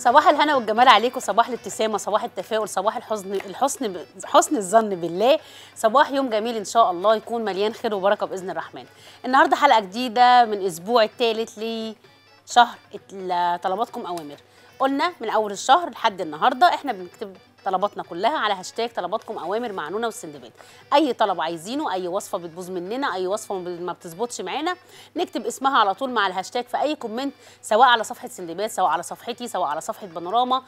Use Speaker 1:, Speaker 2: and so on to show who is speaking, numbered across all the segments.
Speaker 1: صباح الهنا والجمال عليكم صباح الابتسامة صباح التفاؤل صباح الحزن الحسن حسن الظن بالله. صباح يوم جميل إن شاء الله يكون مليان خير وبركة بإذن الرحمن. النهارده حلقة جديدة من أسبوع الثالث لشهر طلباتكم أوامر. قلنا من أول الشهر لحد النهارده إحنا بنكتب طلباتنا كلها على هاشتاج طلباتكم أوامر مع نونا والسندباد. أي طلب عايزينه أي وصفة بتبوظ مننا أي وصفة ما بتظبطش معانا نكتب اسمها على طول مع الهاشتاج في أي comment سواء على صفحة سندباد سواء على صفحتي سواء على صفحة بانوراما.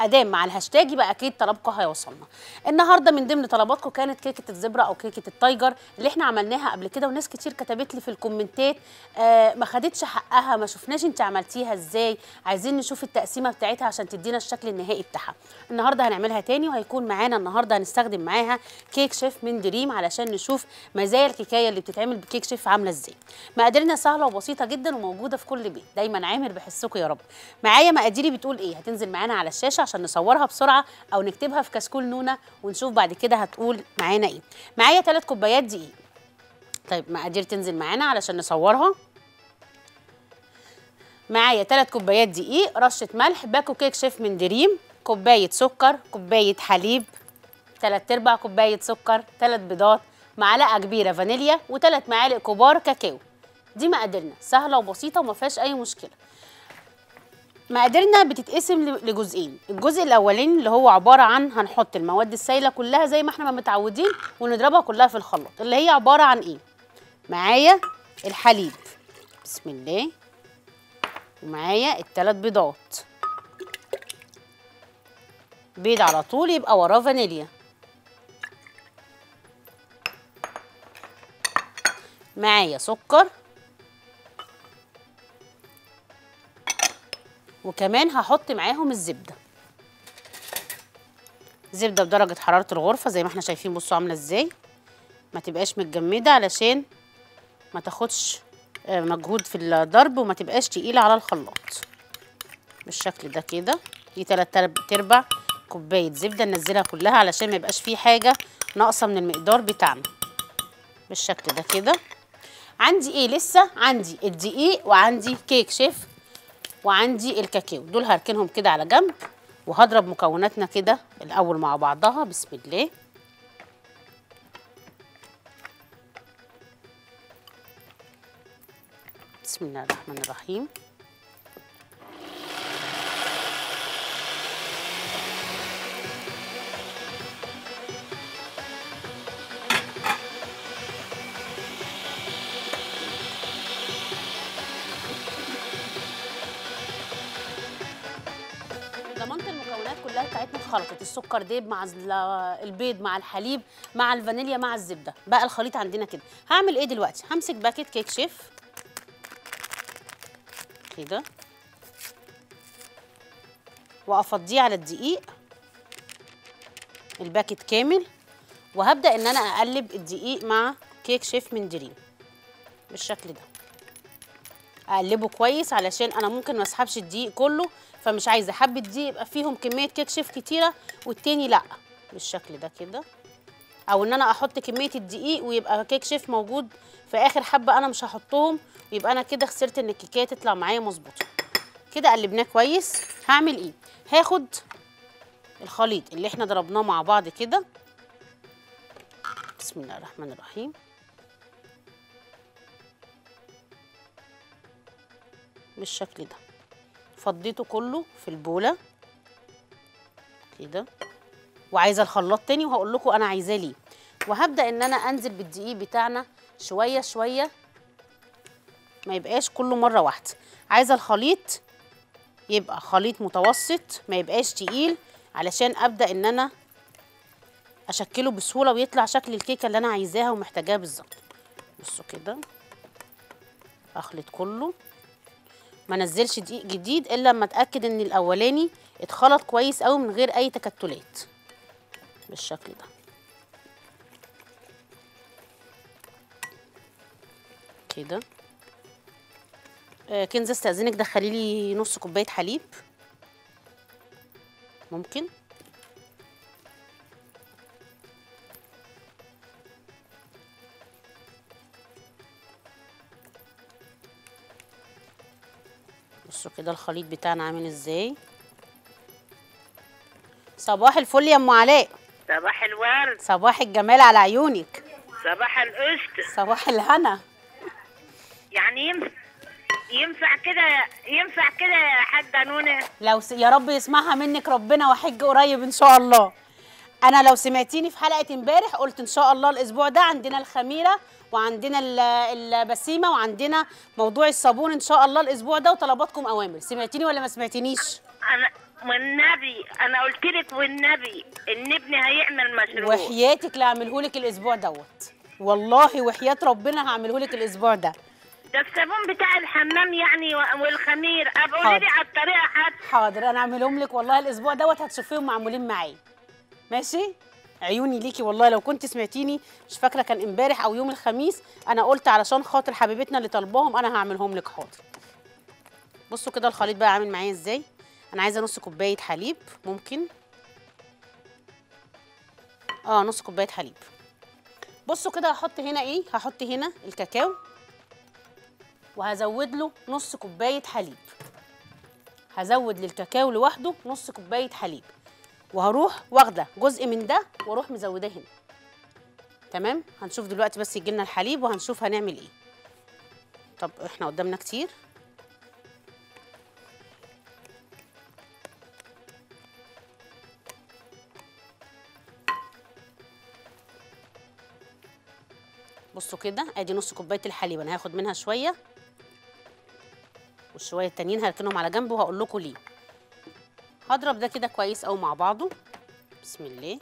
Speaker 1: ادام مع الهاشتاج يبقى أكيد طلبكم هيوصلنا النهارده من ضمن طلباتكم كانت كيكة ال zebra أو كيكة ال tiger اللي إحنا عملناها قبل كده وناس كتير كتبت لي في الكومنتات آه ما خدتش حقها ما شفناش أنت عملتيها إزاي عايزين نشوف التقسيمة بتاعتها عشان تدينا الشكل النهائي بتاعها. النهارده هنعملها تاني وهيكون معانا النهارده هنستخدم معاها كيك شيف من دريم علشان نشوف مزايا الكيكاية اللي بتتعمل بكيك شيف عاملة إزاي. مقاديرنا سهلة وبسيطة جدا وموجودة في كل بيت. دايما عامر بحسكم يا رب. معايا مقاديري بتقول إيه؟ هتنزل معانا على الشاشة عشان نصورها بسرعة أو نكتبها في كشكول نونا ونشوف بعد كده هتقول معانا إيه. معايا 3 كوبايات دقيق. طيب مقادير تنزل معانا علشان نصورها. معايا 3 كوبايات دقيق رشة ملح باكو كيك شيف من دريم كوباية سكر كوباية حليب 3 أرباع كوباية سكر 3 بيضات معلقة كبيرة فانيليا وثلاث معالق كبار كاكاو. دي مقاديرنا سهلة وبسيطة وما فيهاش أي مشكلة. مقاديرنا بتتقسم لجزئين. الجزء الاولاني اللي هو عبارة عن هنحط المواد السائلة كلها زي ما إحنا ما متعودين ونضربها كلها في الخلاط. اللي هي عبارة عن إيه؟ معايا الحليب. بسم الله. ومعايا الثلاث بيضات. بيض على طول يبقى وراه فانيليا. معايا سكر. وكمان هحط معاهم الزبدة. زبدة بدرجة حرارة الغرفة زي ما إحنا شايفين بصوا عاملة إزاي. ما تبقاش متجمدة علشان ما تاخدش آه، مجهود في الضرب وما تبقاش تقيلة على الخلاط. بالشكل ده كده. دي تلات ارباع كوباية زبدة ننزلها كلها علشان ما يبقاش فيه حاجة ناقصة من المقدار بتاعنا. بالشكل ده كده. عندي إيه لسه؟ عندي الدقيق وعندي كيك. شيف وعندي الكاكاو دول هركنهم كده على جنب وهضرب مكوناتنا كده الأول مع بعضها. بسم الله. بسم الله الرحمن الرحيم. بتاعتنا اتخلطت. السكر ديب مع ال- البيض مع الحليب مع الفانيليا مع الزبدة. بقى الخليط عندنا كده. هعمل إيه دلوقتي؟ همسك باكيت كيك شيف. كده. وافضيه على الدقيق. الباكيت كامل. وهبدأ إن أنا أقلب الدقيق مع كيك شيف من دريم بالشكل ده. أقلبه كويس علشان أنا ممكن ما أسحبش الدقيق كله فمش عايزة حبة دقيق يبقى فيهم كمية كيك شيف كتيرة والتاني لأ. بالشكل ده كده. أو إن أنا أحط كمية الدقيق ويبقى كيك شيف موجود في آخر حبة أنا مش هحطهم ويبقى أنا كده خسرت إن الكيكه تطلع معايا مظبوطة. كده قلبناه كويس. هعمل إيه؟ هاخد الخليط اللي إحنا ضربناه مع بعض كده. بسم الله الرحمن الرحيم. بالشكل ده. فضيته كله في البوله. كده. وعايزة الخلاط تاني وهقول لكم أنا عايزاه ليه. وهبدأ إن أنا أنزل بالدقيق بتاعنا شوية شوية ما يبقاش كله مرة واحدة. عايزة الخليط يبقى خليط متوسط ما يبقاش تقيل علشان أبدأ إن أنا أشكله بسهولة ويطلع شكل الكيكة اللي أنا عايزاها ومحتاجاها بالظبط. بصوا كده. أخلط كله. ما نزلش دقيق جديد إلا لما أتأكد إن الأولاني اتخلط كويس قوي من غير أي تكتلات بالشكل ده. كده. آه كنزة استأذنك دخلي لي نص كوباية حليب. ممكن؟ بصوا كده الخليط بتاعنا عامل إزاي؟ صباح الفل يا أم علاء.
Speaker 2: صباح الورد.
Speaker 1: صباح الجمال على عيونك.
Speaker 2: صباح القشط
Speaker 1: صباح الهنا.
Speaker 2: يعني ينفع ينفع كده ينفع كده يا حاجة نونة
Speaker 1: لو س... يا رب يسمعها منك ربنا وحج قريب إن شاء الله. أنا لو سمعتيني في حلقة امبارح قلت إن شاء الله الأسبوع ده عندنا الخميرة وعندنا ال- البسيمة وعندنا موضوع الصابون إن شاء الله الأسبوع ده وطلباتكم أوامر. سمعتيني ولا ما سمعتنيش
Speaker 2: أنا والنبي أنا قلت لك والنبي إن ابني هيعمل مشروع.
Speaker 1: وحياتك لا هعملهولك الأسبوع دوت. والله وحياة ربنا هعملهولك الأسبوع ده.
Speaker 2: ده الصابون بتاع الحمام يعني والخمير. قولي لي على الطريقة حتى
Speaker 1: حاضر أنا اعملهم لك والله الأسبوع دوت هتشوفيهم معمولين معايا. ماشي؟ عيوني ليكي والله. لو كنت سمعتيني مش فاكرة كان امبارح أو يوم الخميس أنا قلت علشان خاطر حبيبتنا اللي طالباهم أنا هعملهم لك حاضر. بصوا كده الخليط بقى عامل معايا إزاي؟ أنا عايزة نص كوباية حليب. ممكن؟ آه نص كوباية حليب. بصوا كده هحط هنا إيه؟ هحط هنا الكاكاو. وهزود له نص كوباية حليب. هزود للكاكاو لوحده نص كوباية حليب. وهروح واخده جزء من ده وأروح مزوداه هنا تمام؟ هنشوف دلوقتي بس يجي لنا الحليب وهنشوف هنعمل إيه. طب إحنا قدامنا كتير. بصوا كده ادي نص كوباية الحليب أنا هاخد منها شوية. والشوية التانيين هركنهم على جنب وهقول لكم ليه. هضرب ده كده كويس قوي مع بعضه. بسم الله.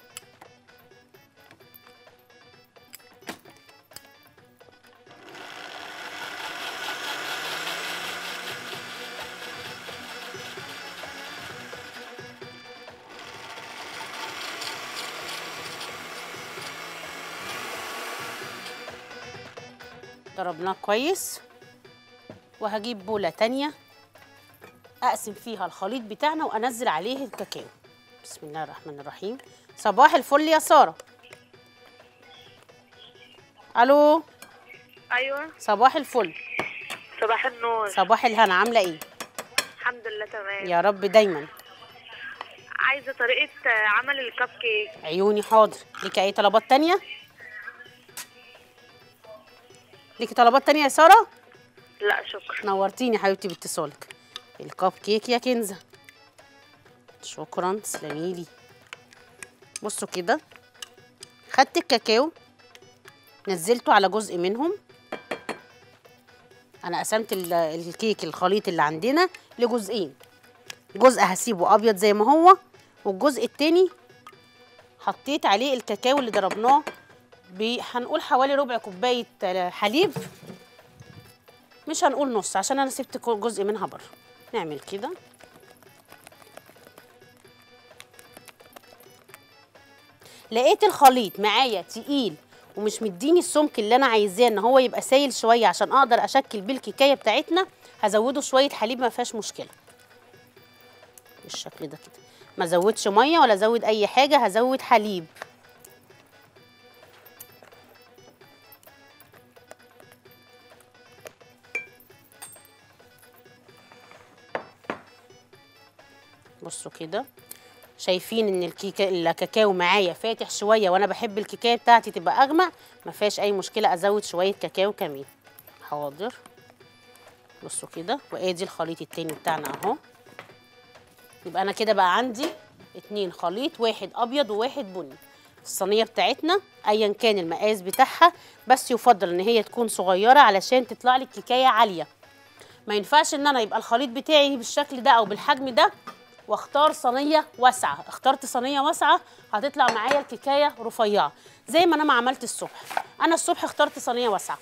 Speaker 1: ضربناه كويس. وهجيب بولة تانية. أقسم فيها الخليط بتاعنا وأنزل عليه الكاكاو. بسم الله الرحمن الرحيم. صباح الفل يا سارة. ألو؟
Speaker 2: أيوة.
Speaker 1: صباح الفل.
Speaker 2: صباح النور.
Speaker 1: صباح الهنا عاملة إيه؟
Speaker 2: الحمد لله تمام.
Speaker 1: يا رب دايما.
Speaker 2: عايزة طريقة عمل الكب كيك.
Speaker 1: عيوني حاضر. ليكي أي طلبات تانية؟ ليكي طلبات تانية يا سارة؟
Speaker 2: لا شكرا.
Speaker 1: نورتيني حبيبتي باتصالك. الكب كيك يا كنزه شكرا تسلميلي بصوا كده خدت الكاكاو نزلته على جزء منهم. أنا قسمت ال- الكيك الخليط اللي عندنا لجزئين. جزء هسيبه أبيض زي ما هو والجزء التاني حطيت عليه الكاكاو اللي ضربناه هنقول حوالي ربع كوباية حليب. مش هنقول نص عشان أنا سبت جزء منها بره. نعمل كده. لقيت الخليط معايا تقيل ومش مديني السمك اللي أنا عايزاه إن هو يبقى سايل شوية عشان أقدر أشكل بيه الكيكاية بتاعتنا هزوده شوية حليب ما فيهاش مشكلة. بالشكل ده كده. ما زودش مية ولا ازود أي حاجة هزود حليب. بصوا كده. شايفين إن الكاكاو معايا فاتح شوية وأنا بحب الكيكاية بتاعتي تبقى أغمق ما فيهاش أي مشكلة أزود شوية كاكاو كمان. حاضر. بصوا كده وآدي الخليط التاني بتاعنا أهو. يبقى أنا كده بقى عندي اتنين خليط واحد أبيض وواحد بني. الصينية بتاعتنا ايا كان المقاس بتاعها بس يفضل إن هي تكون صغيرة علشان تطلع لي الكيكاية عالية. ما ينفعش إن أنا يبقى الخليط بتاعي بالشكل ده أو بالحجم ده واختار صينية واسعة. اخترت صينية واسعة هتطلع معايا الكيكاية رفيعة. زي ما أنا ما عملت الصبح. أنا الصبح اخترت صينية واسعة.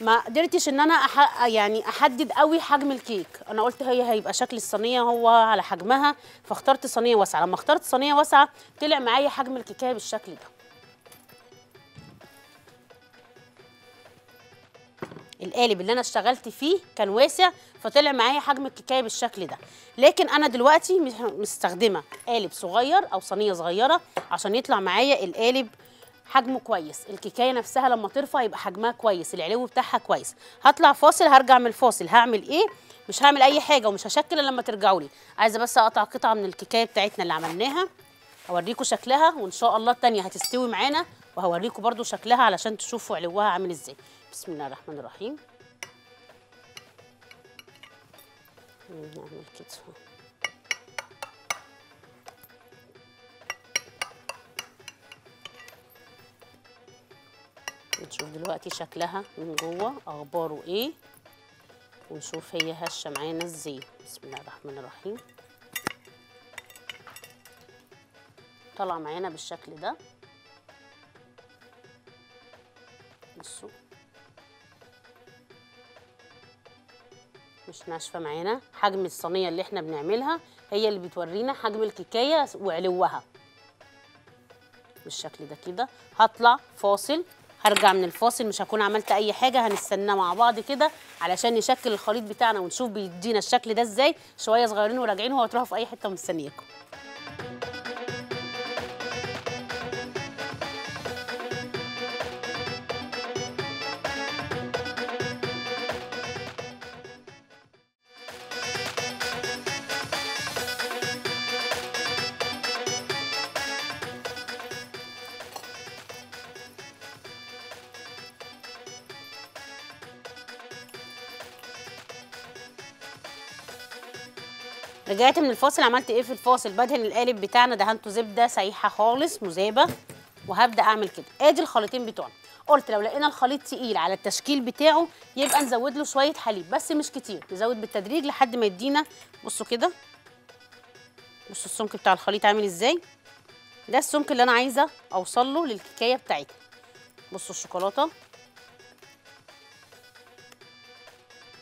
Speaker 1: ما قدرتش إن أنا أح... يعني أحدد قوي حجم الكيك. أنا قلت هي هيبقى شكل الصينية هو على حجمها فاخترت صينية واسعة. لما اخترت صينية واسعة طلع معايا حجم الكيكاية بالشكل ده. القالب اللي أنا اشتغلت فيه كان واسع فطلع معايا حجم الكيكاية بالشكل ده. لكن أنا دلوقتي مستخدمة قالب صغير أو صينية صغيرة عشان يطلع معايا القالب حجمه كويس. الكيكاية نفسها لما ترفع يبقى حجمها كويس العلو بتاعها كويس. هطلع فاصل هرجع من الفاصل. هعمل إيه؟ مش هعمل أي حاجة ومش هشكل إلا لما ترجعوا لي. عايزة بس أقطع قطعة من الكيكاية بتاعتنا اللي عملناها. اوريكم شكلها وإن شاء الله التانية هتستوي معانا وهوريكم برضو شكلها علشان تشوفوا علوها عامل إزاي. بسم الله الرحمن الرحيم. نعمل كده نشوف دلوقتي شكلها من جوه أخباره إيه؟ ونشوف هي هشة معانا إزاي. بسم الله الرحمن الرحيم. طالعة معانا بالشكل ده. بصوا. مش ناشفة معانا. حجم الصينية اللي إحنا بنعملها هي اللي بتورينا حجم الكيكاية وعلوها. بالشكل ده كده هطلع فاصل. هرجع من الفاصل مش هكون عملت أي حاجة هنستنى مع بعض كده علشان نشكل الخليط بتاعنا ونشوف بيدينا الشكل ده إزاي. شوية صغيرين وراجعين وهتروحوا في أي حتة ومستنياكم. رجعت من الفاصل عملت إيه في الفاصل؟ بدهن القالب بتاعنا دهنته زبدة سايحة خالص مذابة وهبدأ أعمل كده. آدي الخليطين بتوعنا. قلت لو لقينا الخليط تقيل على التشكيل بتاعه يبقى نزود له شوية حليب بس مش كتير. نزود بالتدريج لحد ما يدينا بصوا كده. بصوا السمك بتاع الخليط عامل إزاي. ده السمك اللي أنا عايزة أوصل له للكيكايه بتاعتنا بصوا الشوكولاتة.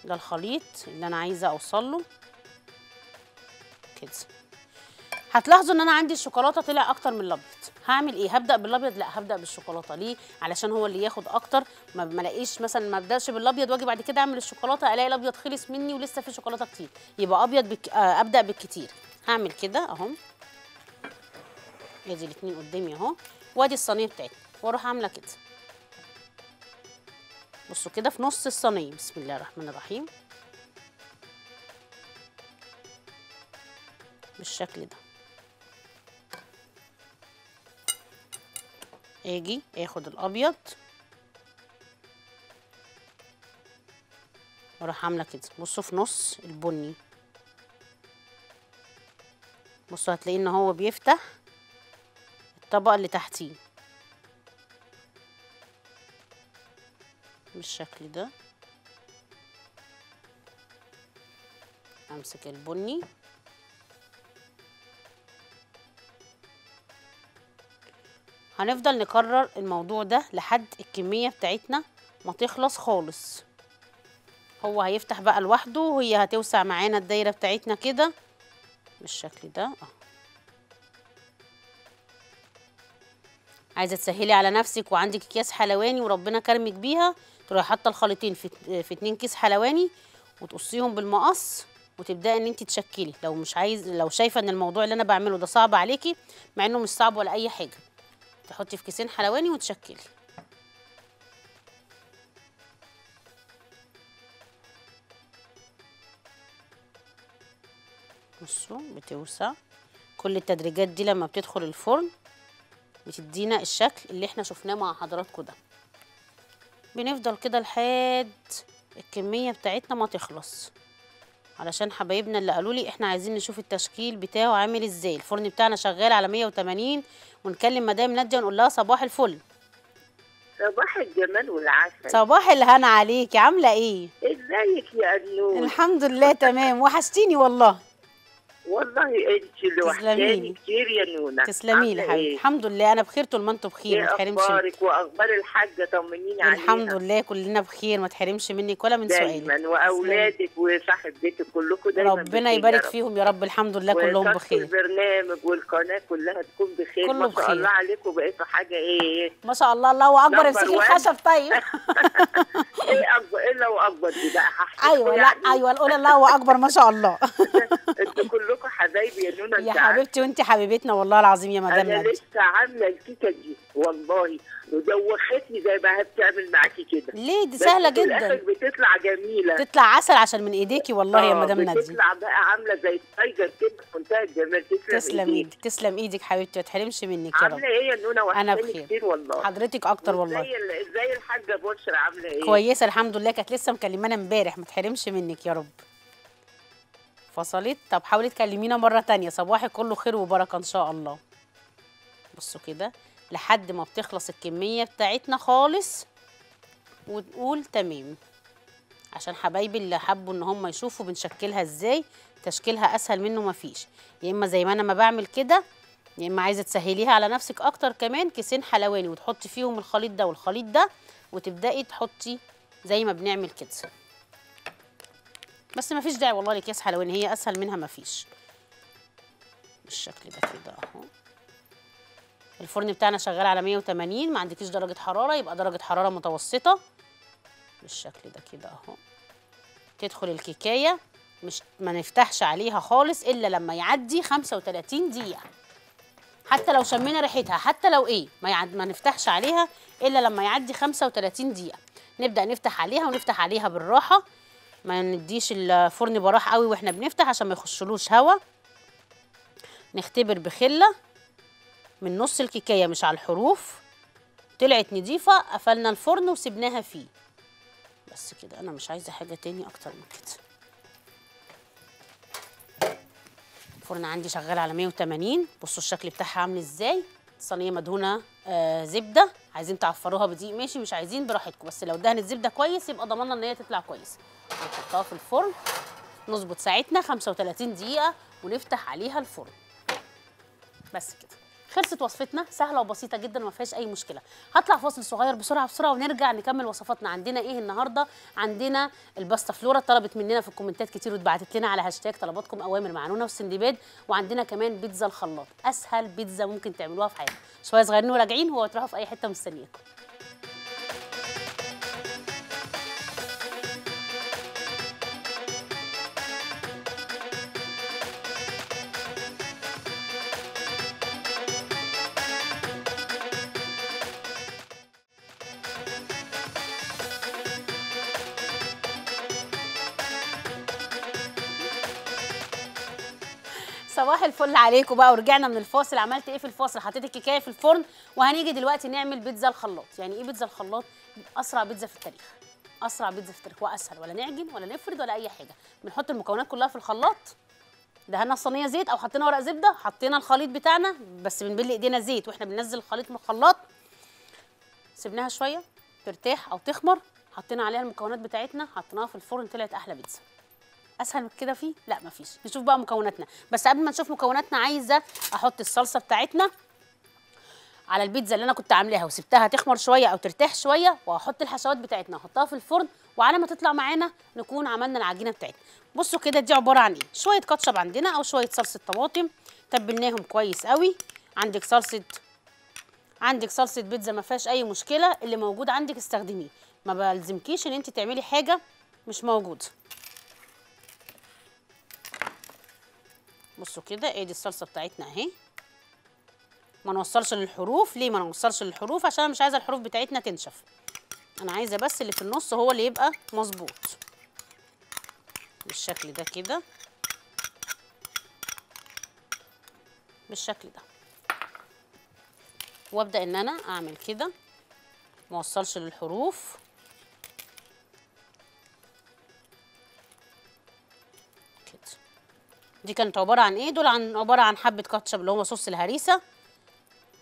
Speaker 1: ده الخليط اللي أنا عايزة أوصل له. كده هتلاحظوا إن أنا عندي الشوكولاتة طلع أكتر من الأبيض. هعمل إيه؟ هبدأ بالأبيض؟ لا هبدأ بالشوكولاتة. ليه؟ علشان هو اللي ياخد أكتر. ما ألاقيش مثلا ما أبدأش بالأبيض وأجي بعد كده أعمل الشوكولاتة ألاقي الأبيض خلص مني ولسه في شوكولاتة كتير. يبقى أبيض بك... آه أبدأ بالكتير. هعمل كده أهو. ادي الاثنين قدامي أهو. وأدي الصينية بتاعتنا. وأروح عاملة كده. بصوا كده في نص الصينية. بسم الله الرحمن الرحيم. بالشكل ده. أجي اخد الابيض. وأروح عامله كده. بصوا في نص البني. بصوا هتلاقيه ان هو بيفتح الطبق اللي تحتيه. بالشكل ده. امسك البني. هنفضل نكرر الموضوع ده لحد الكمية بتاعتنا ما تخلص خالص. هو هيفتح بقى لوحده وهي هتوسع معانا الدايرة بتاعتنا كده. بالشكل ده آه. عايزة تسهلي على نفسك وعندك أكياس حلواني وربنا كرمك بيها تروحي حاطة الخليطين في في اتنين كيس حلواني وتقصيهم بالمقص وتبدأي إن أنت تشكلي. لو مش عايز لو شايفة إن الموضوع اللي أنا بعمله ده صعب عليكي مع إنه مش صعب ولا أي حاجة. تحطي في كيسين حلواني وتشكلي. بصوا بتوسع. كل التدريجات دي لما بتدخل الفرن بتدينا الشكل اللي إحنا شفناه مع حضراتكم ده. بنفضل كده لحد الكمية بتاعتنا ما تخلص. علشان حبايبنا اللي قالوا لي إحنا عايزين نشوف التشكيل بتاعه عامل إزاي. الفرن بتاعنا شغال على 180 ونكلم مدام ناديه ونقول لها صباح الفل.
Speaker 3: صباح الجمال والعسل.
Speaker 1: صباح الهنا عليكي عاملة إيه؟
Speaker 3: إزيك يا قنون
Speaker 1: الحمد لله تمام. وحشتيني والله.
Speaker 3: والله انت
Speaker 1: تسلميلي.
Speaker 3: كتير يا نونا
Speaker 1: تسلمي لي
Speaker 3: عاملة
Speaker 1: حبيبتي.
Speaker 3: إيه؟
Speaker 1: الحمد لله أنا بخير طول ما أنتوا بخير ما
Speaker 3: إيه
Speaker 1: تحرمش مني.
Speaker 3: أخبارك وأخبار الحاجة؟ طمنيني عليها.
Speaker 1: الحمد لله كلنا بخير ما تحرمش منك ولا من سؤالك.
Speaker 3: دايما. وأولادك وصاحب بيتك كلكم دايما
Speaker 1: ربنا يبارك
Speaker 3: رب.
Speaker 1: فيهم يا رب. الحمد لله كلهم بخير.
Speaker 3: البرنامج والقناة كلها تكون بخير.
Speaker 1: كله
Speaker 3: ما شاء
Speaker 1: بخير.
Speaker 3: الله عليكم. بقيتوا حاجة إيه؟
Speaker 1: ما شاء الله الله
Speaker 3: أكبر.
Speaker 1: امسكي. الخشب طيب.
Speaker 3: إيه اكبر إيه لو أكبر؟ دي بقى
Speaker 1: أيوه لا أيوه نقول الله أكبر ما شاء الله.
Speaker 3: أنتوا كلكم حبايبي يا نونا
Speaker 1: يا. حبيبتي وانت حبيبتنا والله العظيم يا مدام أنا
Speaker 3: لسه عاملة الكيكة دي والله. ودوختني زي ما بتعمل معاكي كده.
Speaker 1: ليه؟ دي
Speaker 3: سهلة
Speaker 1: جدا.
Speaker 3: بتطلع جميلة.
Speaker 1: تطلع عسل عشان من إيديكي والله يا
Speaker 3: آه،
Speaker 1: مدام ناديه
Speaker 3: بتطلع بقى عاملة زي التايجر كده في منتهى الجمال. تسلم
Speaker 1: تسلم. إيدك تسلم إيدك حبيبتي ما تحرمش منك يا رب.
Speaker 3: عاملة إيه يا نونا وحشاني
Speaker 1: بخير.
Speaker 3: كتير والله.
Speaker 1: حضرتك أكتر والله.
Speaker 3: إزاي ال- إزاي الحاجة بشرى؟ عاملة إيه؟
Speaker 1: كويسة الحمد لله. كانت لسه مكلمانا امبارح ما تحرمش منك يا رب. فصلت طب حاولي تكلمينا مرة تانية. صباحك كله خير وبركة إن شاء الله. بصوا كده لحد ما بتخلص الكمية بتاعتنا خالص ونقول تمام. عشان حبايبي اللي حبوا إن هم يشوفوا بنشكلها إزاي تشكيلها أسهل منه مفيش يا إما زي ما أنا ما بعمل كده يا إما عايزة تسهليها على نفسك أكتر كمان كيسين حلواني وتحطي فيهم الخليط ده والخليط ده وتبدأي تحطي زي ما بنعمل كده. بس ما فيش داعي والله لاكياس حلواني هي أسهل منها ما فيش. بالشكل ده كده أهو. الفرن بتاعنا شغال على 180 ما عندكيش درجة حرارة يبقى درجة حرارة متوسطة. بالشكل ده كده أهو. تدخل الكيكاية مش ما نفتحش عليها خالص إلا لما يعدي 35 دقيقة. حتى لو شمينا ريحتها حتى لو إيه ما, يعد ما نفتحش عليها إلا لما يعدي 35 دقيقة. نبدأ نفتح عليها ونفتح عليها بالراحة. ما نديش الفرن براح قوي وإحنا بنفتح عشان ما يخشلوش هوا. نختبر بخلة من نص الكيكاية مش على الحروف. طلعت نضيفة قفلنا الفرن وسبناها فيه. بس كده أنا مش عايزة حاجة تاني أكتر من كده. الفرن عندي شغال على 180 بصوا الشكل بتاعها عامل إزاي. صينية مدهونة آه زبدة. عايزين تعفروها بدقيق ماشي مش عايزين براحتكم. بس لو دهنت زبدة كويس يبقى ضمننا إن هي تطلع كويس. نحطها في الفرن نظبط ساعتنا 35 دقيقة ونفتح عليها الفرن. بس كده. خلصت وصفتنا سهلة وبسيطة جدا وما فيهاش أي مشكلة. هطلع فاصل صغير بسرعة بسرعة ونرجع نكمل وصفاتنا. عندنا إيه النهارده؟ عندنا الباستا فلورا طلبت مننا في الكومنتات كتير واتبعتت لنا على هاشتاج طلباتكم أوامر مع نونه والسندباد وعندنا كمان بيتزا الخلاط أسهل بيتزا ممكن تعملوها في حياتكم شوية صغيرين وراجعين هو تروحوا في أي حتة مستنياكم. الفل عليكم بقى ورجعنا من الفاصل. عملت إيه في الفاصل؟ حطيت الكيكايه في الفرن وهنيجي دلوقتي نعمل بيتزا الخلاط. يعني إيه بيتزا الخلاط؟ أسرع بيتزا في التاريخ. أسرع بيتزا في التاريخ. وأسهل. ولا نعجن ولا نفرد ولا أي حاجة. بنحط المكونات كلها في الخلاط. دهنا الصينية زيت أو حطينا ورق زبدة. حطينا الخليط بتاعنا بس بنبل إيدينا زيت وإحنا بننزل الخليط من الخلاط. سيبناها شوية ترتاح أو تخمر. حطينا عليها المكونات بتاعتنا. حطيناها في الفرن طلعت أحلى بيتزا. أسهل من كده فيه؟ لا مفيش. نشوف بقى مكوناتنا. بس قبل ما نشوف مكوناتنا عايزة أحط الصلصة بتاعتنا على البيتزا اللي أنا كنت عاملاها وسبتها تخمر شوية أو ترتاح شوية واحط الحشوات بتاعتنا أحطها في الفرن وعلى ما تطلع معانا نكون عملنا العجينة بتاعتنا. بصوا كده دي عبارة عن إيه؟ شوية كاتشب عندنا أو شوية صلصة طماطم تبلناهم كويس قوي. عندك صلصة عندك صلصة بيتزا ما فيهاش أي مشكلة اللي موجود عندك استخدميه. ما بلزمكيش إن أنت تعملي حاجة مش موجودة. بصوا كده ادي الصلصة بتاعتنا اهي. ما نوصلش للحروف. ليه ما نوصلش للحروف؟ عشان أنا مش عايزة الحروف بتاعتنا تنشف. أنا عايزة بس اللي في النص هو اللي يبقى مظبوط. بالشكل ده كده. بالشكل ده. وأبدأ إن أنا أعمل كده. ما اوصلش للحروف. دي كانت عبارة عن إيه؟ دول عن عبارة عن حبة كاتشب اللي هو صوص الهريسة.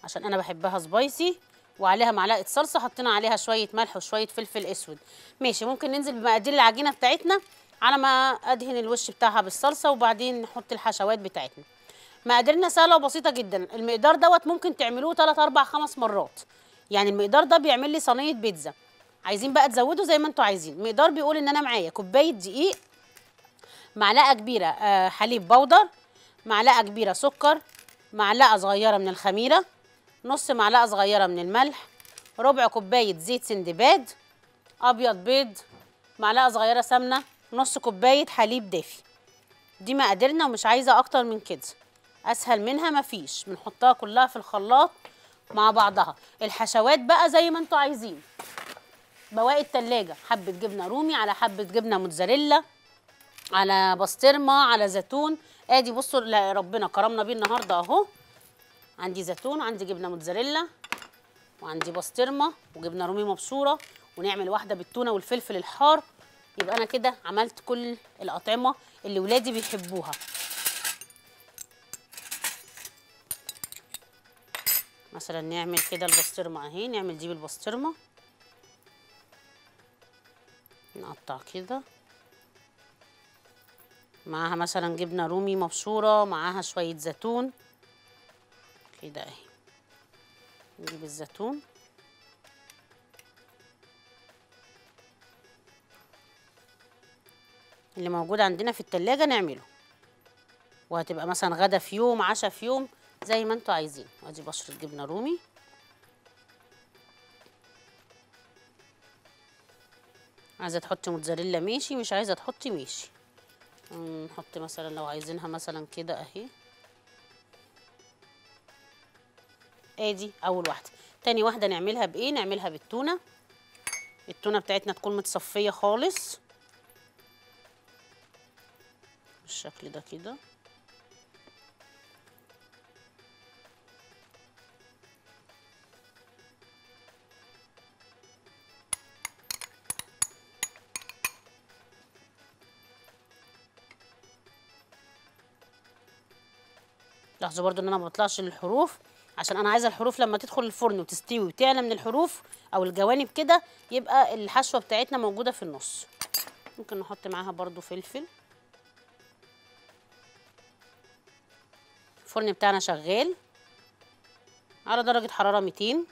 Speaker 1: عشان أنا بحبها سبايسي وعليها معلقة صلصة حطينا عليها شوية ملح وشوية فلفل أسود. ماشي ممكن ننزل بمقادير العجينة بتاعتنا على ما أدهن الوش بتاعها بالصلصة وبعدين نحط الحشوات بتاعتنا. مقاديرنا سهلة وبسيطة جدا. المقدار دوت ممكن تعملوه 3 4 5 مرات. يعني المقدار ده بيعمل لي صينية بيتزا. عايزين بقى تزودوا زي ما أنتوا عايزين. المقدار بيقول إن أنا معايا كوباية دقيق معلقة كبيرة آه، حليب بودر معلقة كبيرة سكر معلقة صغيرة من الخميرة نص معلقة صغيرة من الملح ربع كوباية زيت سندباد أبيض بيض معلقة صغيرة سمنة نص كوباية حليب دافي. دي مقاديرنا ومش عايزة أكتر من كده. أسهل منها مفيش بنحطها كلها في الخلاط مع بعضها. الحشوات بقى زي ما أنتوا عايزين. بواقي التلاجة حبة جبنة رومي على حبة جبنة موتزاريلا. على بسطرمة على زيتون. ادي بصوا ربنا كرمنا بيه النهارده اهو. عندي زيتون وعندي جبنة موتزاريلا وعندي بسطرمة وجبنة رومي مبشورة ونعمل واحدة بالتونة والفلفل الحار. يبقى أنا كده عملت كل الأطعمة اللي ولادي بيحبوها. مثلا نعمل كده البسطرمة أهي نعمل دي بالبسطرمة نقطع كده. معاها مثلا جبنة رومي مبشورة معاها شوية زيتون. كده أهي. نجيب الزيتون. اللي موجود عندنا في التلاجة نعمله. وهتبقى مثلا غدا في يوم عشاء في يوم زي ما أنتوا عايزين. وادي بشرة جبنة رومي. عايزة تحطي موتزاريلا ماشي مش عايزة تحطي ماشي نحط مثلا لو عايزينها مثلا كده أهي. آدي أول واحدة. تاني واحدة نعملها بإيه؟ نعملها بالتونة. التونة بتاعتنا تكون متصفية خالص. بالشكل ده كده. لاحظوا برضو إن أنا ما بطلعش للحروف عشان أنا عايزة الحروف لما تدخل الفرن وتستوي وتعلى من الحروف أو الجوانب كده يبقى الحشوة بتاعتنا موجودة في النص. ممكن نحط معاها برضو فلفل. الفرن بتاعنا شغال. على درجة حرارة 200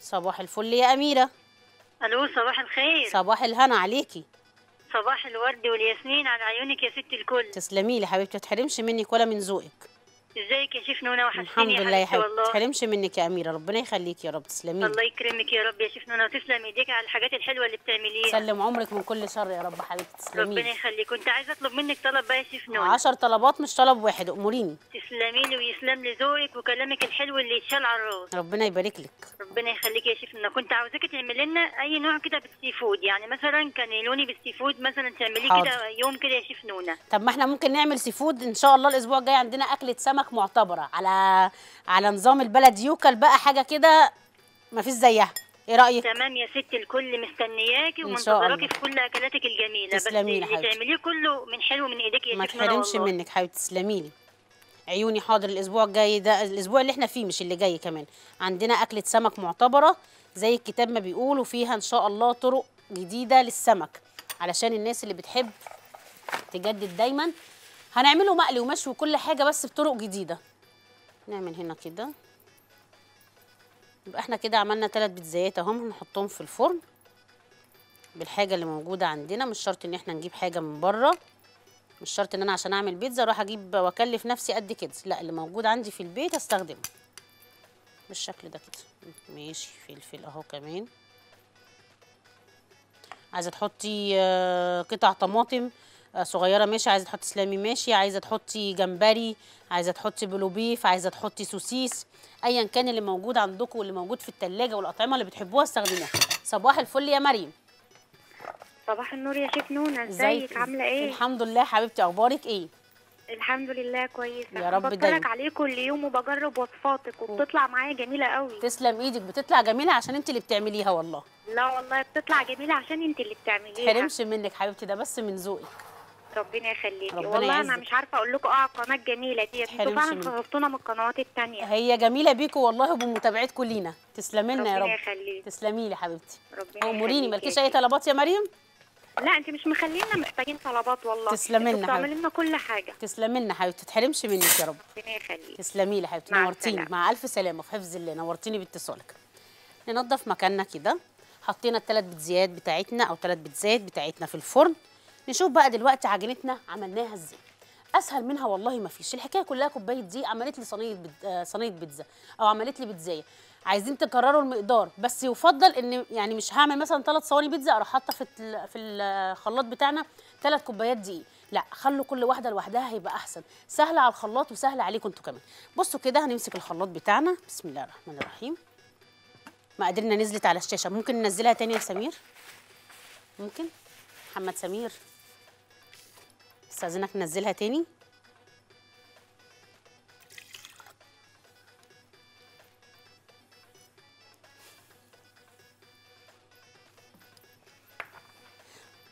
Speaker 1: صباح الفل يا أميرة.
Speaker 2: ألو صباح الخير.
Speaker 1: صباح الهنا عليكي.
Speaker 2: صباح الورد والياسمين على عيونك يا ست الكل.
Speaker 1: تسلمي لي حبيبتي ما تحرمش منك ولا من ذوقك.
Speaker 2: ازيك يا شيف نونه وحشتيني
Speaker 1: الحمد لله يا
Speaker 2: حبيبتي والله.
Speaker 1: تحرمش منك يا أميرة. ربنا يخليك يا رب. تسلمي
Speaker 2: الله يكرمك يا رب يا شيف نونه وتسلم ايديك على الحاجات الحلوة اللي بتعمليها.
Speaker 1: سلم عمرك من كل شر يا رب حبيبتي. تسلمي
Speaker 2: ربنا
Speaker 1: لي.
Speaker 2: يخليك. كنت عايزة اطلب منك طلب بقى يا شيف نونه
Speaker 1: عشر طلبات مش طلب واحد. أموريني.
Speaker 2: تسلمي لي ويسلم لي ذوقك وكلامك الحلو اللي يتشال على الراس.
Speaker 1: ربنا يبارك لك.
Speaker 2: ربنا يخليك يا شيف نونه كنت عاوزاكي تعملي لنا أي نوع كده بال seafood. يعني مثلا كانيلوني بال seafood مثلا تعمليه. كده يوم كده يا شيف نونه
Speaker 1: طب ما إحنا ممكن نعمل seafood إن شاء الله الأسبوع الجاي عندنا أكلة سمك معتبرة. على على نظام البلد يوكل بقى حاجة كده ما فيش زيها. إيه رأيك؟
Speaker 2: تمام يا ست الكل مستنياكي ومنتظراكي. في كل أكلاتك الجميلة. بس اللي. تعمليه كله من حلو من إيديك يا
Speaker 1: ما تحرمش منك حبيبتي تسلمي لي. عيوني حاضر الأسبوع الجاي ده الأسبوع اللي إحنا فيه مش اللي جاي كمان. عندنا أكلة سمك معتبرة زي الكتاب ما بيقول وفيها إن شاء الله طرق جديدة للسمك. علشان الناس اللي بتحب تجدد دايما هنعمله مقلي ومشوي وكل حاجة بس بطرق جديدة. نعمل هنا كده. يبقى إحنا كده عملنا ثلاث بيتزايات اهم هنحطهم في الفرن. بالحاجة اللي موجودة عندنا مش شرط إن إحنا نجيب حاجة من بره. مش شرط إن أنا عشان أعمل بيتزا أروح أجيب وأكلف نفسي قد كده. لا اللي موجود عندي في البيت أستخدمه. بالشكل ده كده. ماشي فلفل أهو كمان. عايزة تحطي آه، قطع طماطم. صغيرة ماشي عايزة تحطي سلامي ماشي عايزة تحطي جمبري عايزة تحطي بلوبيف عايزة تحطي سوسيس ايا كان اللي موجود عندكم واللي موجود في التلاجة والأطعمة اللي بتحبوها استخدموها صباح الفل يا مريم.
Speaker 4: صباح النور يا شيف نونة
Speaker 1: ازيك؟
Speaker 4: عاملة إيه؟
Speaker 1: الحمد لله حبيبتي أخبارك إيه؟
Speaker 4: الحمد لله كويسة.
Speaker 1: يا رب
Speaker 4: بتفرج
Speaker 1: دايما.
Speaker 4: عليه كل يوم وبجرب وصفاتك وبتطلع معايا جميلة قوي.
Speaker 1: تسلم إيدك بتطلع جميلة عشان انت اللي بتعمليها والله.
Speaker 4: لا والله بتطلع جميلة عشان انت اللي بتعمليها.
Speaker 1: تحرمش منك حبيبتي ده بس من ذوقك.
Speaker 4: ربنا يخليكي.
Speaker 1: ربنا
Speaker 4: والله أنا
Speaker 1: يعزك.
Speaker 4: مش عارفة أقول لكم آه على القناة الجميلة دي
Speaker 1: أنتوا
Speaker 4: فعلا
Speaker 1: منك.
Speaker 4: خطفتونا من القنوات التانية.
Speaker 1: هي جميلة بيكوا والله وبمتابعتكم لينا تسلمي لنا يا
Speaker 4: ربنا
Speaker 1: رب.
Speaker 4: يخليك
Speaker 1: تسلمي لي حبيبتي.
Speaker 4: ربنا
Speaker 1: اموريني مالكيش أي طلبات يا مريم؟
Speaker 4: لا انت مش مخلينا محتاجين طلبات والله.
Speaker 1: تسلمي لنا
Speaker 4: بتعملي لنا كل حاجة.
Speaker 1: تسلمي لنا حبيبتي. تحرمش منك يا رب.
Speaker 4: ربنا يخليك
Speaker 1: تسلمي لي حبيبتي. نورتيني. مع ألف سلامة. في حفظ الله. نورتيني باتصالك. ننضف مكاننا كده. حطينا الثلاث بيتزايات بتاعتنا أو ثلاث بيتزايات بتاعتنا في الفرن. نشوف بقى دلوقتي عجينتنا عملناها إزاي. أسهل منها والله ما فيش. الحكاية كلها كوباية دقيق عملت لي صينية آه، صينية بيتزا أو عملت لي بيتزاية. عايزين تكرروا المقدار. بس يفضل إن يعني مش هعمل مثلا ثلاث صواني بيتزا أروح حاطة في في الخلاط بتاعنا ثلاث كوبايات دقيق. لا خلوا كل واحدة لوحدها هيبقى أحسن. سهل على الخلاط وسهل عليكم أنتوا كمان. بصوا كده هنمسك الخلاط بتاعنا. بسم الله الرحمن الرحيم. مقاديرنا نزلت على الشاشة. ممكن ننزلها تاني يا سمير؟ ممكن؟ محمد سمير؟ استاذنك ننزلها تاني.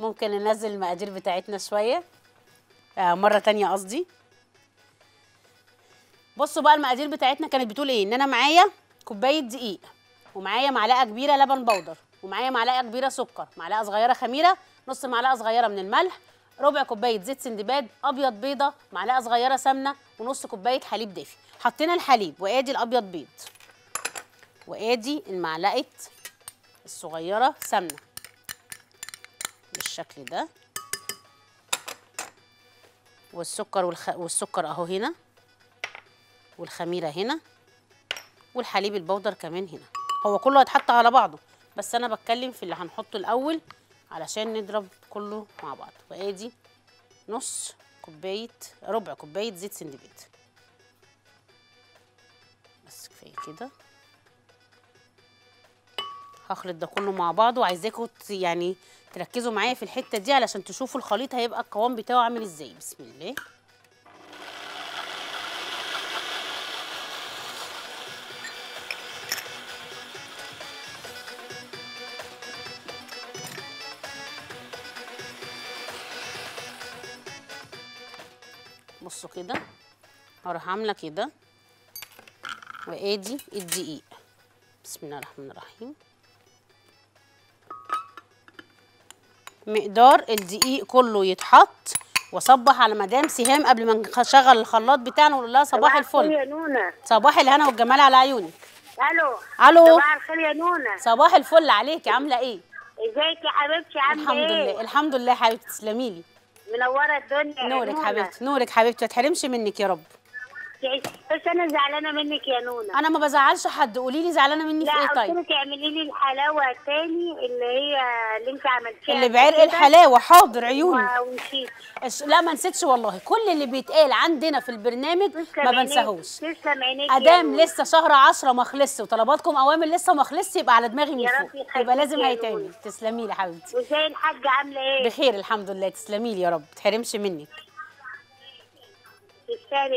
Speaker 1: ممكن ننزل المقادير بتاعتنا شوية. آه مرة تانية قصدي. بصوا بقى المقادير بتاعتنا كانت بتقول إيه؟ إن أنا معايا كوباية دقيق ومعايا معلقة كبيرة لبن بودر ومعايا معلقة كبيرة سكر معلقة صغيرة خميرة نص معلقة صغيرة من الملح ربع كوباية زيت سندباد أبيض بيضة معلقة صغيرة سمنة ونص كوباية حليب دافي. حطينا الحليب وآدي الأبيض بيض. وآدي المعلقة الصغيرة سمنة. بالشكل ده. والسكر والخ... والسكر أهو هنا. والخميرة هنا. والحليب البودر كمان هنا. هو كله هيتحط على بعضه بس أنا بتكلم في اللي هنحطه الأول علشان نضرب كله مع بعض. وآدي نص كوباية ربع كوباية زيت سندباد بس كفاية كده. هخلط ده كله مع بعضه وعايزاكم يعني تركزوا معايا في الحتة دي علشان تشوفوا الخليط هيبقى القوام بتاعه عامل إزاي. بسم الله. بصوا كده هروح عاملة كده. وآدي الدقيق. بسم الله الرحمن الرحيم. مقدار الدقيق كله يتحط واصبح على مدام سهام قبل ما نشغل الخلاط بتاعنا ونقول لها صباح الفل.
Speaker 3: يا نونا
Speaker 1: صباح الهنا والجمال على عيونك.
Speaker 3: ألو.
Speaker 1: ألو.
Speaker 3: صباح الخير يا نونا
Speaker 1: صباح الفل عليكي عاملة إيه؟
Speaker 3: إزيك يا حبيبتي؟ عاملة
Speaker 1: الحمد
Speaker 3: إيه؟
Speaker 1: لله الحمد لله يا حبيبتي تسلمي لي.
Speaker 3: منورة الدنيا يا
Speaker 1: نورك. حبيبتي نورك حبيبتي ما تحرمش منك يا رب
Speaker 3: بس أنا زعلانة منك يا نونا
Speaker 1: أنا ما بزعلش حد. قولي لي زعلانة مني في
Speaker 3: لا
Speaker 1: إيه
Speaker 3: قلت
Speaker 1: طيب؟
Speaker 3: لك اعملي لي الحلاوة تاني اللي هي اللي أنت عملتيها
Speaker 1: اللي بعرق الحلاوة. حاضر عيوني.
Speaker 3: ونسيت.
Speaker 1: لا ما نسيتش والله. كل اللي بيتقال عندنا في البرنامج ما بنساهوش.
Speaker 3: تسلم عينيك أدام.
Speaker 1: لسه شهر 10 ما خلصش وطلباتكم أوامر لسه ما خلصش يبقى على دماغي من فوق يبقى لازم هيتعمل. تسلمي لي حبيبتي.
Speaker 3: وازاي الحاجة عاملة إيه؟
Speaker 1: بخير الحمد لله. تسلمي لي يا رب. تحرمش منك.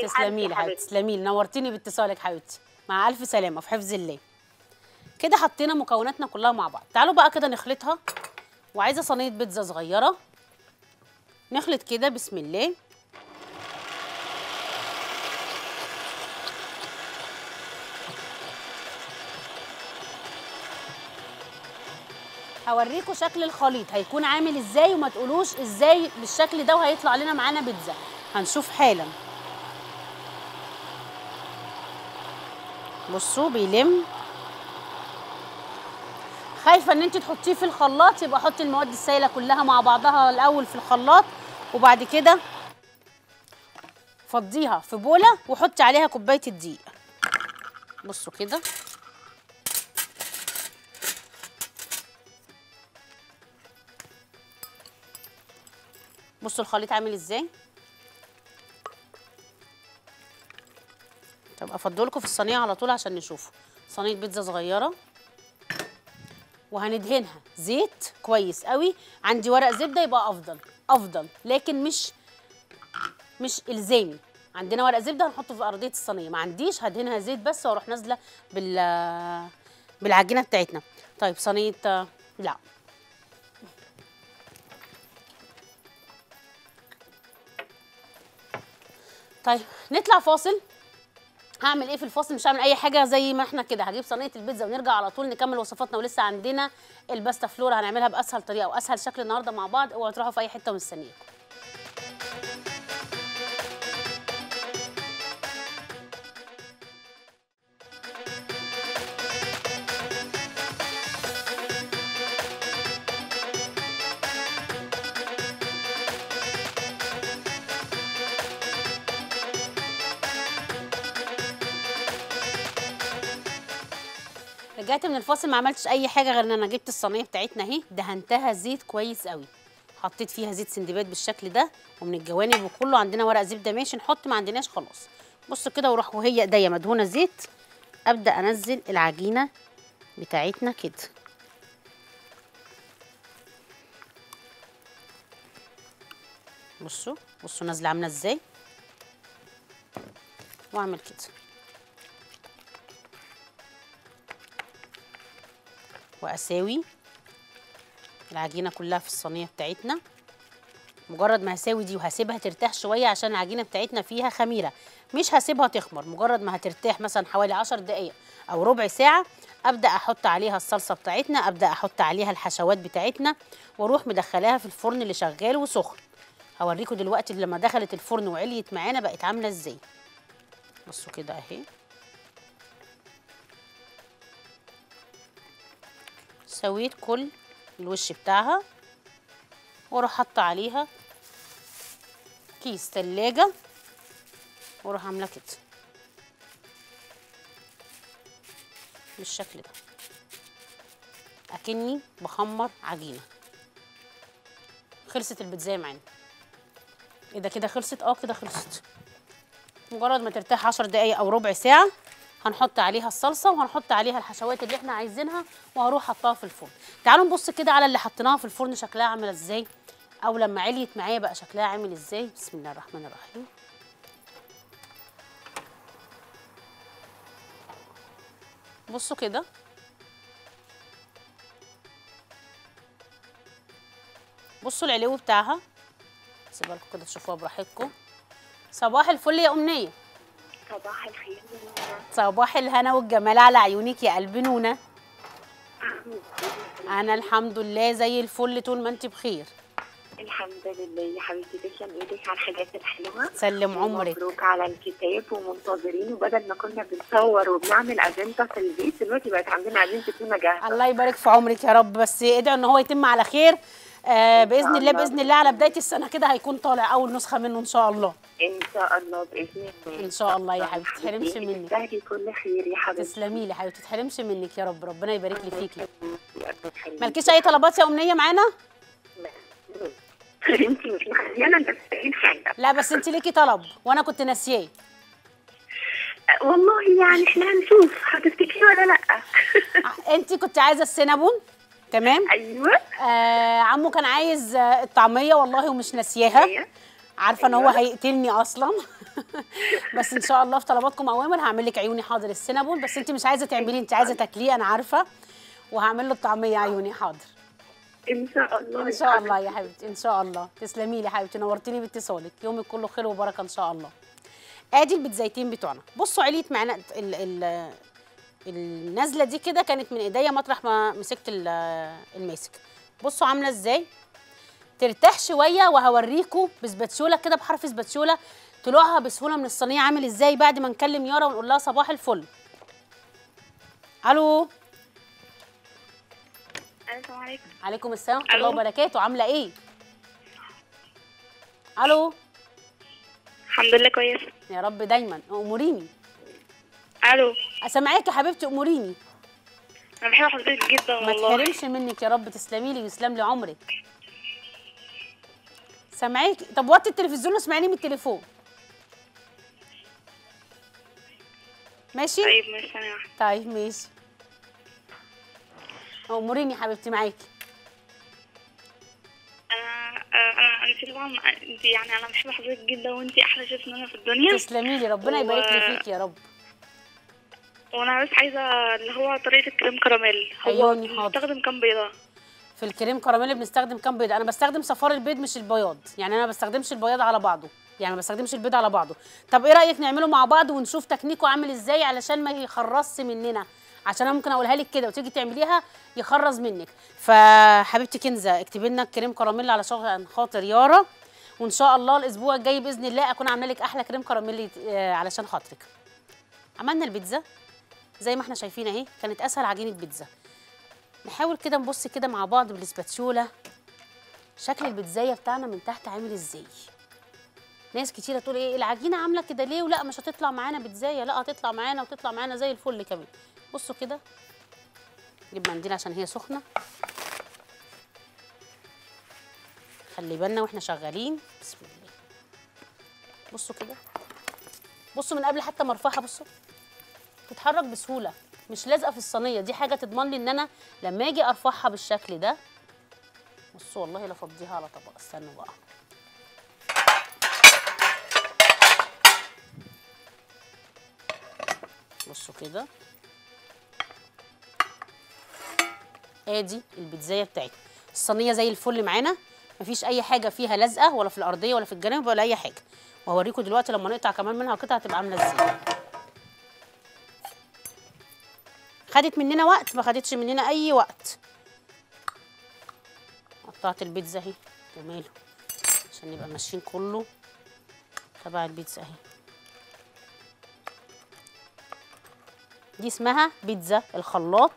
Speaker 3: تسلمي
Speaker 1: لي حبيبتي. تسلمي لي. نورتيني باتصالك حبيبتي. مع ألف سلامة في حفظ الله. كده حطينا مكوناتنا كلها مع بعض. تعالوا بقى كده نخلطها. وعايزة صينية بيتزا صغيرة. نخلط كده بسم الله. هوريكم شكل الخليط. هيكون عامل إزاي وما تقولوش إزاي بالشكل ده وهيطلع لنا معانا بيتزا. هنشوف حالا. بصوا بيلم. خايفة إن أنت تحطيه في الخلاط يبقى حطي المواد السائلة كلها مع بعضها الأول في الخلاط وبعد كده فضيها في بولة وحطي عليها كوباية الدقيق. بصوا كده. بصوا الخليط عامل إزاي. طب أفضلكم في الصينية على طول عشان نشوفه. صينية بيتزا صغيرة. وهندهنها. زيت كويس قوي. عندي ورق زبدة يبقى أفضل. أفضل. لكن مش مش إلزامي. عندنا ورق زبدة هنحطه في أرضية الصينية. ما عنديش هدهنها زيت بس وأروح نازلة بال بالعجينة بتاعتنا. طيب صينية لا. طيب نطلع فاصل. هعمل إيه في الفاصل مش هعمل أي حاجة زي ما إحنا كده. هجيب صينية البيتزا ونرجع على طول نكمل وصفاتنا ولسه عندنا الباستا فلورا هنعملها بأسهل طريقة وأسهل شكل النهارده مع بعض. اوعوا تروحوا في أي حتة ومستنياكم. رجعت من الفاصل ما عملتش أي حاجة غير إن أنا جبت الصينية بتاعتنا أهي دهنتها زيت كويس قوي حطيت فيها زيت سندباد بالشكل ده ومن الجوانب وكله عندنا ورق زبده ماشي نحط ما عندناش خلاص. بصوا كده وراح وهي إيديا مدهونة زيت أبدأ أنزل العجينة بتاعتنا كده. بصوا بصوا نازلة عاملة إزاي. وأعمل كده. وأساوي. العجينة كلها في الصينية بتاعتنا. مجرد ما هساوي دي وهسيبها ترتاح شوية عشان العجينة بتاعتنا فيها خميرة. مش هسيبها تخمر مجرد ما هترتاح مثلا حوالي 10 دقائق أو ربع ساعة أبدأ أحط عليها الصلصة بتاعتنا أبدأ أحط عليها الحشوات بتاعتنا وأروح مدخلاها في الفرن اللي شغال وسخن. هوريكم دلوقتي لما دخلت الفرن وعليت معانا بقت عاملة إزاي. بصوا كده أهي. سويت كل الوش بتاعها وأروح حاطه عليها كيس تلاجة وأروح عامله كده بالشكل ده. أكني بخمر عجينة. خلصت البيتزايه معانا إيه ده كده خلصت؟ آه كده خلصت. مجرد ما ترتاح 10 دقايق أو ربع ساعة هنحط عليها الصلصة وهنحط عليها الحشوات اللي إحنا عايزينها وهروح حطها في الفرن. تعالوا نبص كده على اللي حطيناها في الفرن شكلها عامل إزاي. أو لما عليت معايا بقى شكلها عامل إزاي. بسم الله الرحمن الرحيم. بصوا كده. بصوا العلو بتاعها. سيبها لكم كده تشوفوها براحتكم. صباح الفل يا أمنية.
Speaker 4: صباح الخير.
Speaker 1: صباح الهنا والجمال على عيونك يا قلب نونة. أنا الحمد لله زي الفل طول ما أنت بخير.
Speaker 4: الحمد لله يا حبيبتي تسلم إيدك على الحاجات الحلوة.
Speaker 1: سلم عمرك.
Speaker 4: مبروك على الكتاب ومنتظرين وبدل ما كنا بنصور وبنعمل أجندة في البيت دلوقتي بقت عندنا أجندة تونه جاهزه
Speaker 1: الله يبارك في عمرك يا رب. بس ادعوا إن هو يتم على خير. آه بإذن الله بإذن الله على بداية السنة كده هيكون طالع أول نسخة منه إن شاء الله.
Speaker 4: إن شاء الله بإذن الله.
Speaker 1: إن شاء الله يا حبيبتي تحرمش منك.
Speaker 4: تستاهلي كل خير يا حبيبتي.
Speaker 1: تسلمي لي حبيبتي تحرمش منك يا رب ربنا يبارك لي فيكي.
Speaker 4: مالكيش
Speaker 1: أي طلبات يا أمنية معانا؟
Speaker 4: أنت مش انت حاجة.
Speaker 1: لا بس أنت ليكي طلب وأنا كنت ناسياه.
Speaker 4: والله يعني إحنا هنشوف هتفتكري ولا لأ؟
Speaker 1: انت كنت عايزة السينابون؟ تمام؟
Speaker 4: أيوه.
Speaker 1: آه عمو كان عايز آه، الطعمية والله ومش ناسياها.
Speaker 4: أيوة.
Speaker 1: عارفة إن هو
Speaker 4: أيوة.
Speaker 1: هيقتلني أصلا. بس إن شاء الله في طلباتكم أوامر هعمل لك عيوني حاضر السينابون. بس أنت مش عايزة تعمليه أنت عايزة تاكليه أنا عارفة. وهعمل له الطعمية عيوني حاضر.
Speaker 4: إن شاء الله.
Speaker 1: إن شاء الله يا حبيبتي إن شاء الله. تسلمي لي يا حبيبتي نورتيني باتصالك. يومك كله خير وبركة إن شاء الله. آدي البيتزايتين بتوعنا. بصوا عليت معانا ال ال النازلة دي كده كانت من ايديا مطرح ما مسكت ال- الماسك. بصوا عاملة إزاي. ترتاح شوية وهوريكم بسباتشوله كده بحرف سباتشوله طلوعها بسهولة من الصينية. عامل إزاي بعد ما نكلم يارا ونقول لها صباح الفل. ألو.
Speaker 4: السلام عليكم.
Speaker 1: عليكم السلام ورحمة الله. وبركاته. عاملة إيه؟ ألو.
Speaker 4: الحمد لله كويسة.
Speaker 1: يا رب دايما. أموريني.
Speaker 4: ألو.
Speaker 1: اسمعيك يا حبيبتي أموريني.
Speaker 4: أنا بحب حضرتك جدا
Speaker 1: ما
Speaker 4: والله.
Speaker 1: تحرمش منك يا رب تسلمي لي ويسلم لي عمرك. سامعاكي طب وطي التلفزيون واسمعيني من التليفون. ماشي؟
Speaker 4: طيب مش ثانية واحدة
Speaker 1: طيب ماشي. أموريني يا حبيبتي معاكي
Speaker 4: أنا انت طبعا أنت يعني أنا بحب حضرتك جدا وأنت أحلى شيف أنا في الدنيا.
Speaker 1: تسلمي لي ربنا يبارك لي فيك يا رب.
Speaker 4: وأنا بس عايزة اللي هو طريقة الكريم كراميل. هو
Speaker 1: حاضر.
Speaker 4: بنستخدم كام بيضة؟
Speaker 1: في الكريم كراميل بنستخدم كام بيض أنا بستخدم صفار البيض مش البياض. يعني أنا ما بستخدمش البياض على بعضه. يعني ما بستخدمش البيض على بعضه. طب إيه رأيك نعمله مع بعض ونشوف تكنيكه عامل إزاي علشان ما يخرصش مننا؟ عشان أنا ممكن أقولها لك كده وتيجي تعمليها يخرز منك. فحبيبتي كنزة اكتبي لنا الكريم كراميل على شغل خاطر يارا. وإن شاء الله الأسبوع الجاي بإذن الله أكون عاملة لك أحلى كريم كراميل آه، علشان خاطرك. عملنا البيتزا؟ زي ما إحنا شايفين اهي كانت أسهل عجينة بيتزا. نحاول كده نبص كده مع بعض بالسباتشوله شكل البيتزاية بتاعنا من تحت عامل إزاي؟ ناس كتيرة تقول إيه العجينة عاملة كده ليه؟ ولا مش هتطلع معانا بيتزاية لا هتطلع معانا وتطلع معانا زي الفل كمان. بصوا كده. نجيب منديل عشان هي سخنة. خلي بالنا وإحنا شغالين. بسم الله. بصوا كده. بصوا من قبل حتى ما بصوا. تتحرك بسهولة مش لازقة في الصينية. دي حاجة تضمن لي إن أنا لما أجي أرفعها بالشكل ده بصوا والله لا على طبق. استنوا بقى. بصوا كده. آدي البيتزاية بتاعتنا. الصينية زي الفل معانا. مفيش أي حاجة فيها لازقه ولا في الأرضية ولا في الجانب ولا أي حاجة. وهوريكم دلوقتي لما نقطع كمان منها قطعه هتبقى عاملة إزاي. خدت مننا وقت ما خدتش مننا أي وقت. قطعت البيتزا أهي. وماله عشان نبقى ماشيين كله. تبع البيتزا أهي. دي اسمها بيتزا الخلاط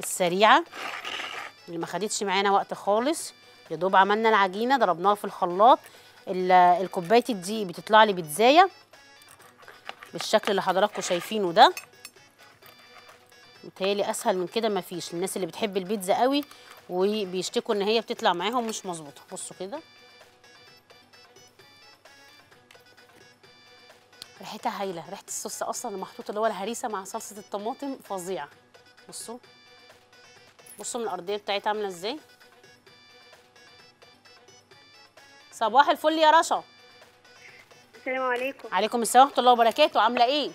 Speaker 1: السريعة. اللي ما خدتش معانا وقت خالص. يا دوب عملنا العجينة ضربناها في الخلاط. ال- الكوباية الدقيق بتطلع لي بيتزاية بالشكل اللي حضراتكم شايفينه ده. متهيألي أسهل من كده مفيش. الناس اللي بتحب البيتزا قوي وبيشتكوا إن هي بتطلع معاهم مش مظبوطة. بصوا كده. ريحتها هايلة. ريحة الصوص أصلا اللي محطوط اللي هو الهريسة مع صلصة الطماطم فظيعة. بصوا. بصوا من الأرضية بتاعتها عاملة إزاي. صباح الفل يا رشا.
Speaker 5: السلام عليكم.
Speaker 1: عليكم السلام ورحمة الله وبركاته. عاملة إيه؟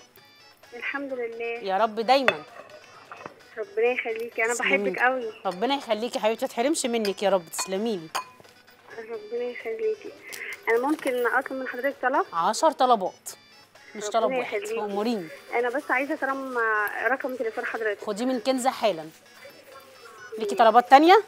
Speaker 5: الحمد لله.
Speaker 1: يا رب دايما.
Speaker 5: ربنا يخليكي.
Speaker 1: أنا.
Speaker 5: بحبك قوي
Speaker 1: ربنا يخليكي يا حبيبتي ما تحرمش منك يا رب تسلمي لي.
Speaker 5: ربنا يخليكي. أنا ممكن أطلب من حضرتك طلب؟
Speaker 1: 10 طلبات مش طلب واحد. اموريني
Speaker 5: أنا بس عايزة أترم رقم تليفون حضرتك.
Speaker 1: خديه من كنزة حالا. ليكي طلبات تانية؟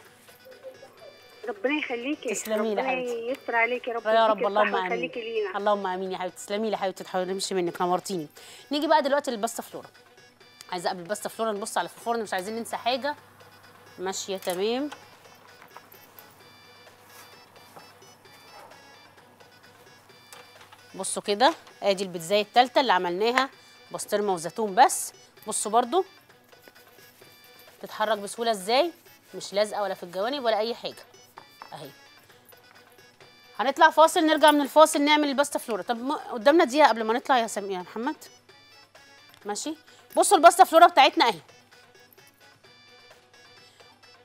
Speaker 5: ربنا يخليكي.
Speaker 1: تسلمي لي
Speaker 5: ربنا
Speaker 1: حبيبتي.
Speaker 5: يستر عليكي يا رب
Speaker 1: يا رب اللهم
Speaker 5: آمين.
Speaker 1: اللهم آمين يا حبيبتي. تسلمي لي يا حبيبتي ما تحرمش منك نورتيني. نيجي بقى دلوقتي للباستا فلورا عايزة قبل الباستا فلورا نبص على الفرن مش عايزين ننسى حاجة. ماشية تمام. بصوا كده ادي البيتزاية التالتة اللي عملناها بسطرمة وزيتون بس. بصوا برضو تتحرك بسهولة إزاي؟ مش لازقة ولا في الجوانب ولا أي حاجة. أهي. هنطلع فاصل نرجع من الفاصل نعمل الباستا فلورا طب قدامنا دقيقة قبل ما نطلع يا سم يا محمد. ماشي؟ بصوا الباستا فلورا بتاعتنا أهي.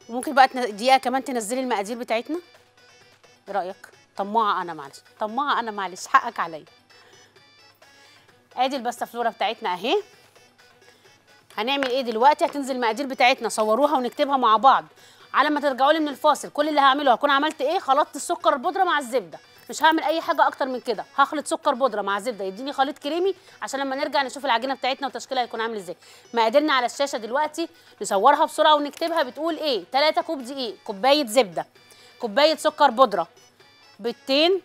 Speaker 1: وممكن بقى دقيقة كمان تنزلي المقادير بتاعتنا. إيه رأيك؟ طماعة أنا معلش. طماعة أنا معلش. حقك عليا. أدي الباستا فلورا بتاعتنا أهي. هنعمل إيه دلوقتي؟ هتنزل المقادير بتاعتنا. صوروها ونكتبها مع بعض. على ما ترجعوا لي من الفاصل كل اللي هعمله هكون عملت إيه؟ خلطت السكر البودرة مع الزبدة. مش هعمل أي حاجة أكتر من كده. هخلط سكر بودرة مع زبدة. يديني خليط كريمي عشان لما نرجع نشوف العجينة بتاعتنا وتشكيلها هيكون عامل إزاي. مقاديرنا على الشاشة دلوقتي نصورها بسرعة ونكتبها بتقول إيه؟ 3 كوب دقيق كوباية زبدة كوباية سكر بودرة بيضتين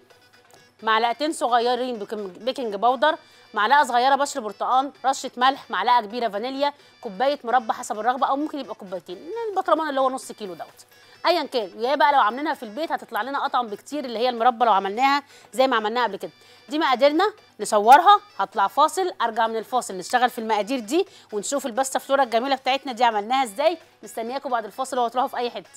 Speaker 1: معلقتين صغيرين baking- baking powder معلقة صغيرة بشر برتقان رشة ملح معلقة كبيرة فانيليا كوباية مربى حسب الرغبة أو ممكن يبقى كوبايتين. البطرمان اللي هو نص كيلو دوت. ايا كان يا بقى لو عاملينها في البيت هتطلع لنا اطعم بكتير اللي هي المربى لو عملناها زي ما عملناها قبل كده. دي مقاديرنا نصورها هطلع فاصل ارجع من الفاصل نشتغل في المقادير دي ونشوف الباستا فلورا الجميلة بتاعتنا دي عملناها إزاي. مستنياكم بعد الفاصل وهتروحوا في اي حتة.